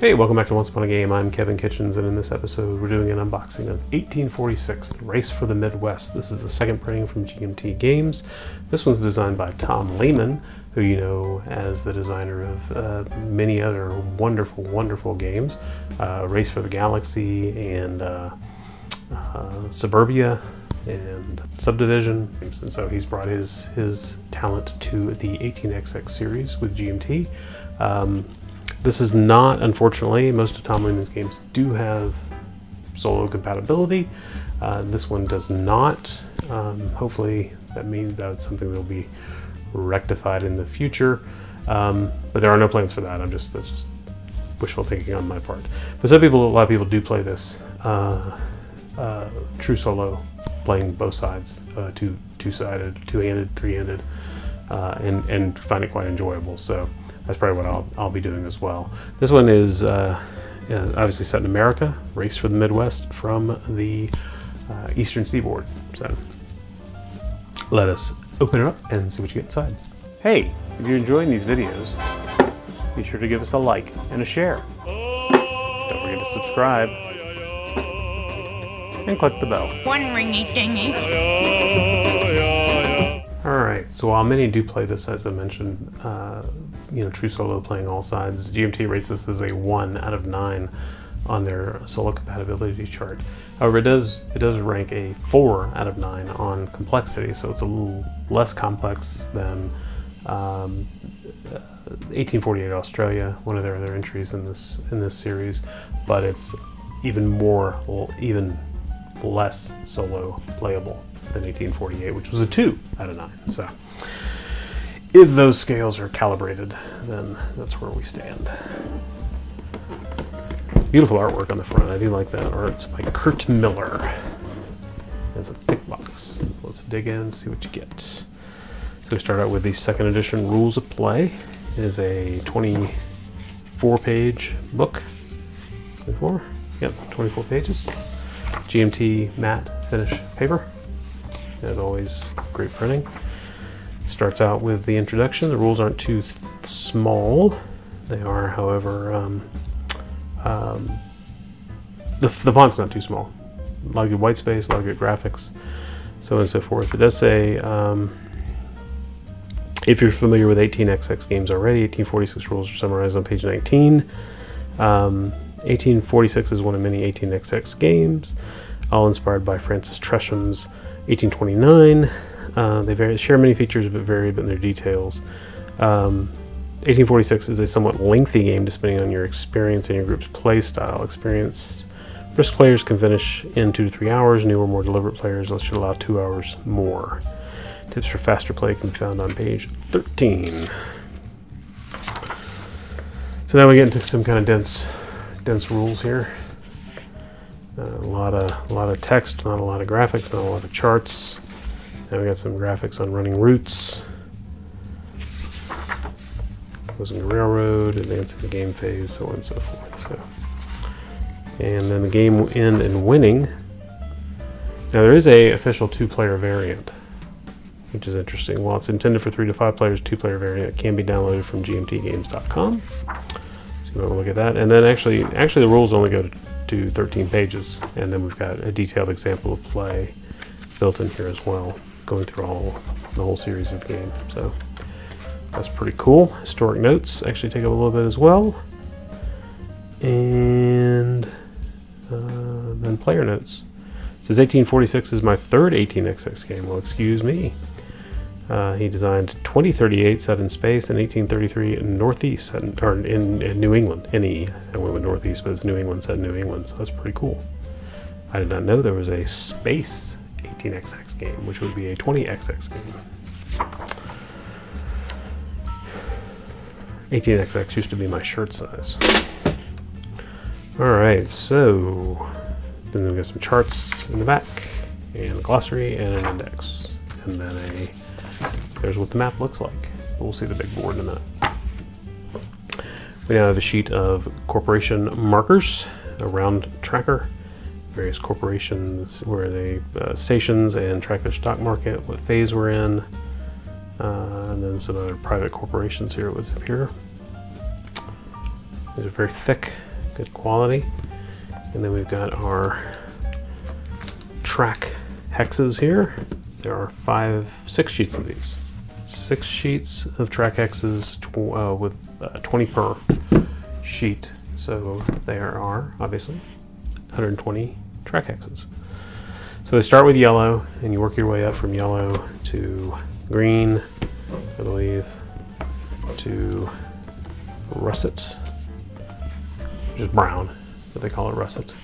Hey, welcome back to Ones Upon a Game. I'm Kevin Kitchens, and in this episode, we're doing an unboxing of 1846, The Race for the Midwest. This is the second printing from GMT Games. This one's designed by Tom Lehman, who you know as the designer of uh, many other wonderful, wonderful games uh, Race for the Galaxy and uh, uh Suburbia and Subdivision. And so he's brought his, his talent to the 18XX series with GMT. Um, this is not, unfortunately, most of Tom Lehman's games do have solo compatibility. Uh, this one does not. Um, hopefully that means that's something that will be rectified in the future. Um, but there are no plans for that. I'm just, that's just wishful thinking on my part. But some people, a lot of people do play this uh, uh, true solo, playing both sides, uh, two, two-sided, two-handed, three-handed, uh, and, and find it quite enjoyable. So that's probably what I'll, I'll be doing as well. This one is uh, obviously set in America, Race for the Midwest from the uh, Eastern Seaboard. So let us open it up and see what you get inside. Hey, if you're enjoying these videos, be sure to give us a like and a share. Don't forget to subscribe and click the bell. One ringy dingy. Alright, so while many do play this, as I mentioned, uh, you know, true solo playing all sides. GMT rates this as a one out of nine on their solo compatibility chart. However, it does it does rank a four out of nine on complexity, so it's a little less complex than um, 1848 Australia, one of their other entries in this in this series, but it's even more, even less solo playable than 1848, which was a two out of nine. So if those scales are calibrated, then that's where we stand. Beautiful artwork on the front. I do like that art. It's by Kurt Miller. It's a thick box. Let's dig in and see what you get. So we start out with the second edition Rules of Play. It is a 24 page book. 24? Yep, 24 pages. GMT matte finish paper. As always, great printing. Starts out with the introduction. The rules aren't too small. They are, however, um, um, the, the font's not too small. A lot of good white space, a lot of good graphics, so on and so forth. It does say, um, if you're familiar with 18xx games already, 1846 rules are summarized on page 19. 1846 um, is one of many 18xx games, all inspired by Francis Tresham's 1829. Uh, they vary, share many features but vary in their details. Um, 1846 is a somewhat lengthy game depending on your experience and your group's play style. Experience brisk players can finish in two to three hours. Newer, more deliberate players should allow two hours more. Tips for faster play can be found on page 13. So now we get into some kind of dense, dense rules here. Uh, a lot of, a lot of text, not a lot of graphics, not a lot of charts. Now we got some graphics on running routes. Closing the railroad, advancing the game phase, so on and so forth. So, and then the game will end and winning. Now there is a official two-player variant, which is interesting. While it's intended for three to five players, two-player variant can be downloaded from gmtgames.com. So you want to look at that. And then actually, actually the rules only go to, to 13 pages, and then we've got a detailed example of play built in here as well going through all the whole series of the game. So that's pretty cool. Historic notes actually take up a little bit as well. And uh, then player notes. It says 1846 is my third 18XX game. Well, excuse me. Uh, he designed 2038 set in space and 1833 in Northeast, set in, or in, in New England. NE, I went with Northeast, but it's New England set in New England, so that's pretty cool. I did not know there was a space 18XX game, which would be a 20XX game. 18XX used to be my shirt size. Alright, so then we've got some charts in the back, and a glossary, and an index. And then a, there's what the map looks like. We'll see the big board in a minute. We now have a sheet of corporation markers, a round tracker, various corporations, where they uh, stations and track their stock market, what phase we're in, uh, and then some other private corporations here. Up here. These are very thick, good quality. And then we've got our track hexes here. There are five, six sheets of these. Six sheets of track hexes uh, with uh, 20 per sheet. So there are, obviously, 120 track hexes. So they start with yellow, and you work your way up from yellow to green, I believe, to russet, which is brown, but they call it russet.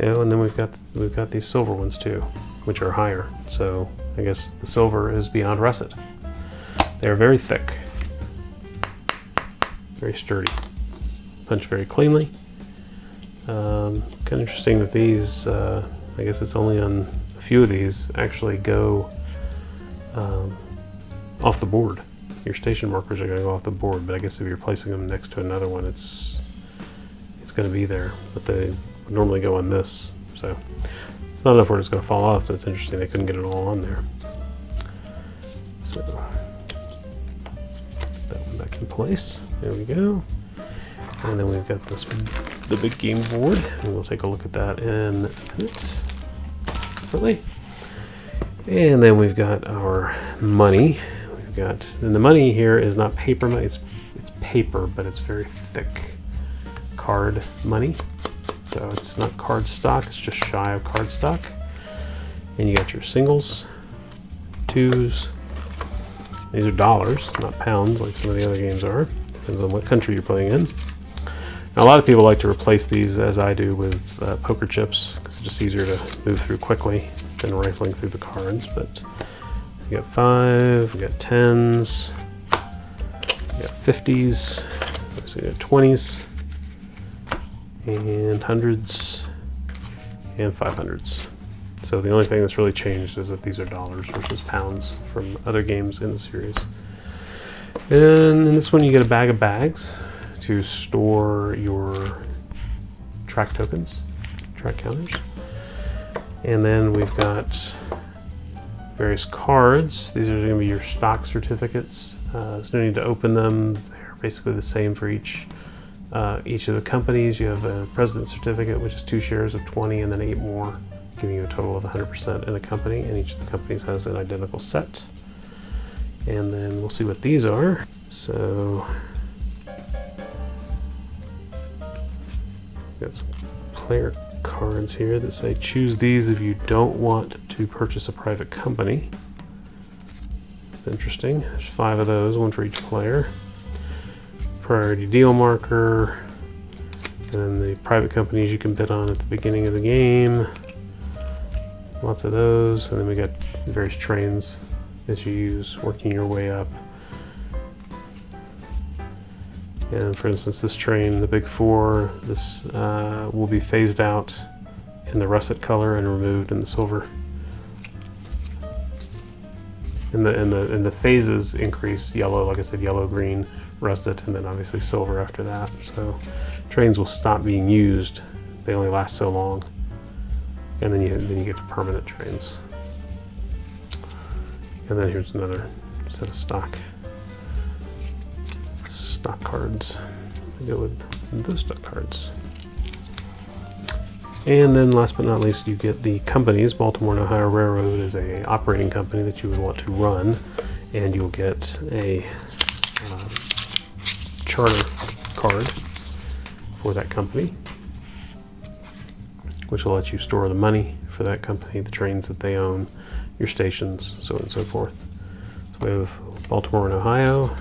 Yeah, and then we've got we've got these silver ones too, which are higher. So I guess the silver is beyond russet. They are very thick, very sturdy, punch very cleanly. Um, kind of interesting that these, uh, I guess it's only on a few of these, actually go um, off the board. Your station markers are going to go off the board, but I guess if you're placing them next to another one, it's it's going to be there. But they normally go on this, so it's not enough where it's going to fall off, it's interesting they couldn't get it all on there. So that one back in place. There we go. And then we've got this the big game board, and we'll take a look at that in a minute. Separately. And then we've got our money. We've got and the money here is not paper money, it's it's paper, but it's very thick card money. So it's not card stock, it's just shy of card stock. And you got your singles, twos. These are dollars, not pounds like some of the other games are. Depends on what country you're playing in. Now, a lot of people like to replace these, as I do, with uh, poker chips because it's just easier to move through quickly than rifling through the cards. But we got five, we got tens, we got fifties, we got twenties, and hundreds, and five hundreds. So the only thing that's really changed is that these are dollars versus pounds from other games in the series. And in this one you get a bag of bags to store your track tokens, track counters. And then we've got various cards. These are going to be your stock certificates. Uh, there's no need to open them. They're basically the same for each uh, each of the companies. You have a president certificate, which is two shares of 20, and then eight more, giving you a total of 100% in a company. And each of the companies has an identical set. And then we'll see what these are. So, got some player cards here that say choose these if you don't want to purchase a private company. It's interesting. There's five of those, one for each player. Priority deal marker, and the private companies you can bid on at the beginning of the game. Lots of those, and then we got various trains that you use working your way up. And for instance, this train, the Big Four, this uh, will be phased out in the russet color and removed in the silver. And the, and the, and the phases increase yellow, like I said, yellow, green, russet, and then obviously silver after that. So trains will stop being used. They only last so long. And then you, then you get to permanent trains. And then here's another set of stock stock cards to go with those stock cards. And then last but not least, you get the companies. Baltimore and Ohio Railroad is a operating company that you would want to run, and you'll get a uh, charter card for that company, which will let you store the money for that company, the trains that they own, your stations, so on and so forth. So we have Baltimore and Ohio,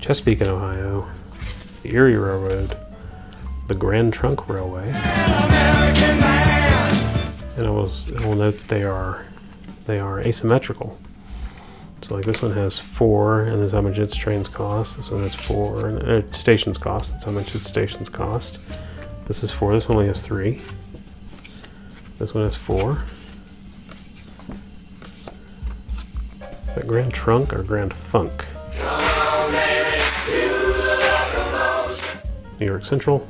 Chesapeake and Ohio, the Erie Railroad, the Grand Trunk Railway. And I will, I will note that they are they are asymmetrical. So like this one has four, and that's how much its trains cost. This one has four, and uh, stations cost. That's how much its stations cost. This is four. This one only has three. This one has four. That Grand Trunk or Grand Funk? New York Central.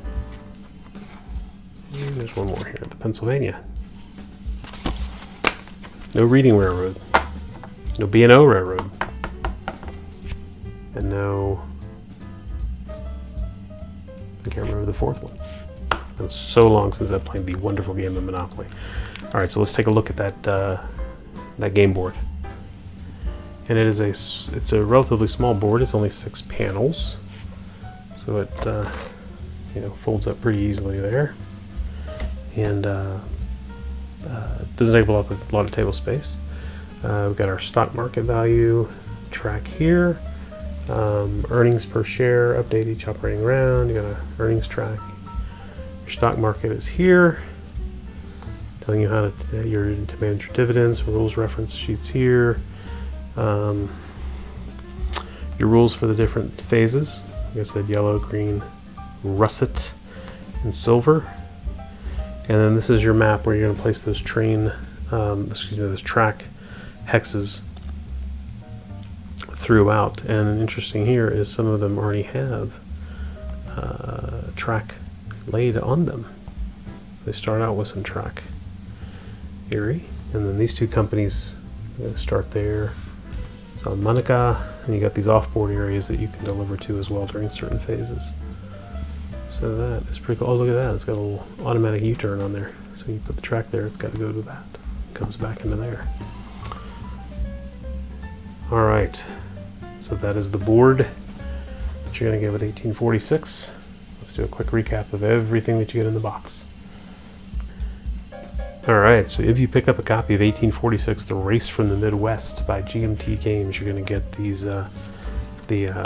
And there's one more here, the Pennsylvania. No Reading Railroad. No B&O Railroad. And no I can't remember the fourth one. It was so long since I've played the wonderful game of Monopoly. All right, so let's take a look at that uh, that game board. And it is a it's a relatively small board. It's only six panels, so it uh, you know folds up pretty easily there, and uh, uh doesn't take up a lot of table space. Uh, we've got our stock market value track here. Um, earnings per share, update each operating round. You got an earnings track. Your stock market is here, telling you how to, your, to manage your dividends. Rules reference sheets here. Um, your rules for the different phases. Like I said, yellow, green, russet, and silver. And then this is your map where you're going to place those train, um, excuse me, those track hexes throughout. And interesting here is some of them already have uh, track laid on them. They start out with some track Erie, and then these two companies start there. It's on Monica, and you got these off-board areas that you can deliver to as well during certain phases. So that is pretty cool. Oh, look at that. It's got a little automatic U-turn on there. So you put the track there, it's got to go to that. It comes back into there. All right. So that is the board that you're going to get with 1846. Let's do a quick recap of everything that you get in the box. All right, so if you pick up a copy of 1846, The Race from the Midwest by GMT Games, you're going to get these, uh, the uh,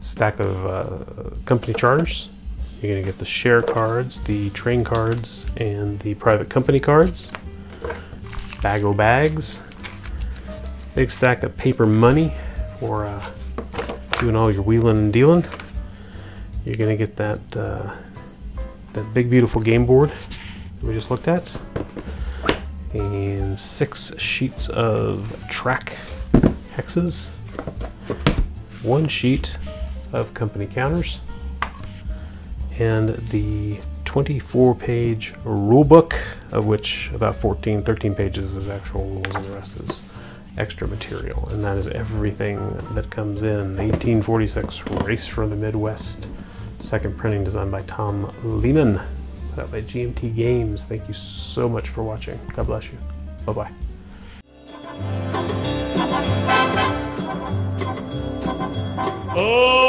stack of uh, company charters. You're to get the share cards, the train cards, and the private company cards. Bag o' bags, Big stack of paper money for uh, doing all your wheeling and dealing. You're gonna get that uh, that big beautiful game board that we just looked at, and six sheets of track hexes, one sheet of company counters, and the 24 page rule book, of which about 14, 13 pages is actual rules and the rest is extra material, and that is everything that comes in. 1846 Race for the Midwest, second printing designed by Tom Lehman, put out by GMT Games. Thank you so much for watching. God bless you. Bye bye. Oh!